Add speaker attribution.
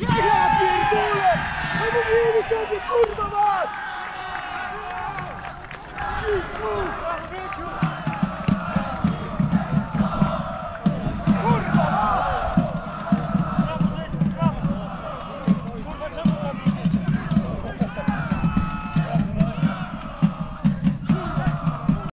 Speaker 1: Ja pierdolę! Mówimy sobie, kurwa, masz!